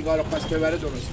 سیگار رو خواست ببره درست